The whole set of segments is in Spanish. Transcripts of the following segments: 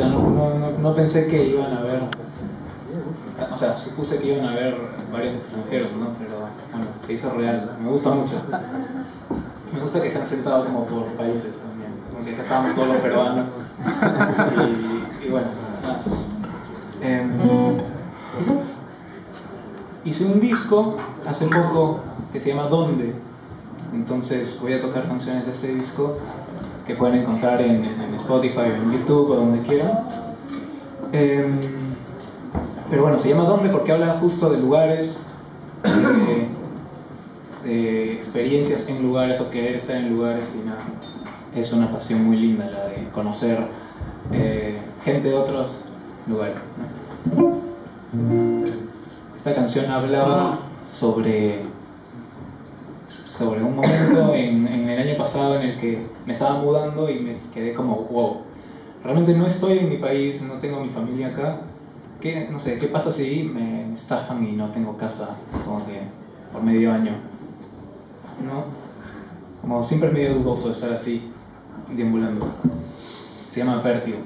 sea, no, no, no pensé que iban a haber, o sea, supuse que iban a haber varios extranjeros, ¿no? Pero bueno, se hizo real, me gusta mucho. Me gusta que se han sentado como por países también, porque acá estábamos todos los peruanos. Y, y bueno, nada. Em, hice un disco hace poco que se llama ¿Dónde? Entonces voy a tocar canciones de este disco que pueden encontrar en, en Spotify o en YouTube o donde quieran. Em, pero bueno, se llama ¿Dónde? porque habla justo de lugares, de, de experiencias en lugares o querer estar en lugares y nada. Es una pasión muy linda la de conocer eh, gente de otros lugares. ¿no? Esta canción hablaba sobre, sobre un momento en, en el año pasado en el que me estaba mudando y me quedé como, wow, realmente no estoy en mi país, no tengo mi familia acá. ¿Qué, no sé, ¿qué pasa si me estafan y no tengo casa como que por medio año? ¿No? Como siempre es medio dudoso estar así, deambulando. Se llama Vértigo.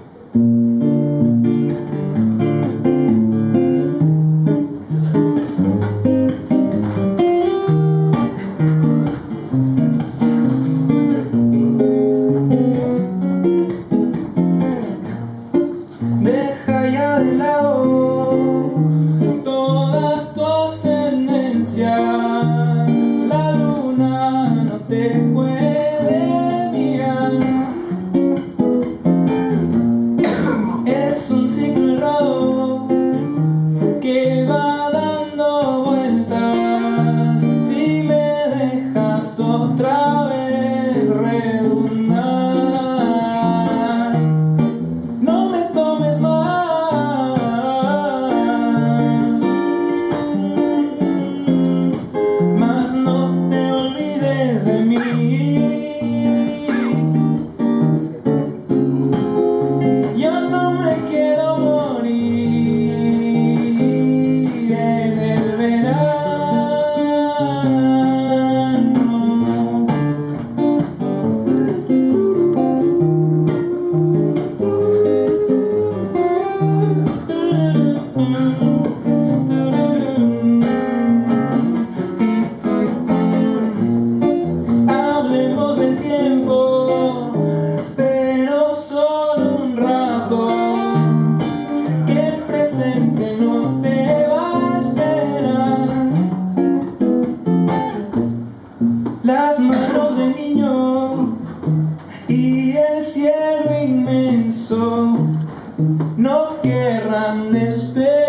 Las manos del niño y el cielo inmenso. No querrán despegar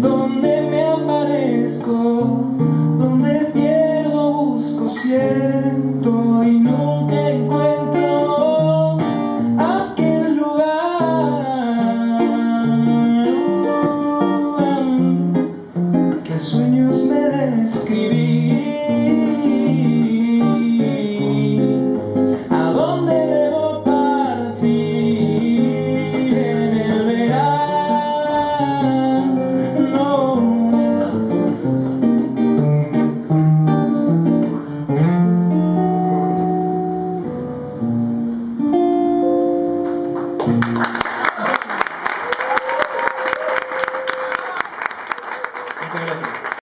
donde me aparezco, donde pierdo, busco, siento y nunca encuentro aquel lugar que sueños me describí.